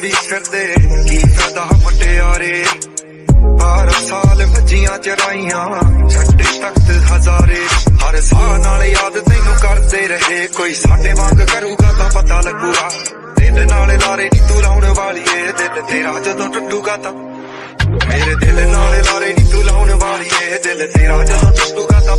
ਸ਼ਰਾਬੀ ਫਿਰਦੇ ਕੀ ਫਾਇਦਾ ਮਟਿਆਰੇ ਬਾਰ ਸਾਲ ਵੱਜੀਆਂ ਚਰਾਈਆਂ ਛੱਡੇ ਤਖਤ ਹਜ਼ਾਰੇ। ਹਰ ਸਾਹ ਨਾਲ ਯਾਦ ਤੈਨੂੰ ਕਰਦੇ ਰਹੇ, ਕੋਈ ਸਾਡੇ ਵਾਂਗ ਕਰੂਗਾ ਤਾਂ ਪਤਾ ਲੱਗੂਗਾ। ਦਿਲ ਨਾਲ ਲਾਰੇ ਨੀ ਤੂੰ ਲਾਉਣ ਵਾਲੀ ਏ ਦਿਲ ਤੇਰਾ ਜਦੋਂ ਟੁੱਟੂਗਾ ਤਾਂ। ਮੇਰੇ ਦਿਲ ਨਾਲ ਲਾਰੇ ਨੀ ਤੂੰ ਲਾਉਣ ਵਾਲੀ ਏ ਦਿਲ ਤੇਰਾ ਜਦੋਂ ਟੁੱਟੂਗਾ ਤਾਂ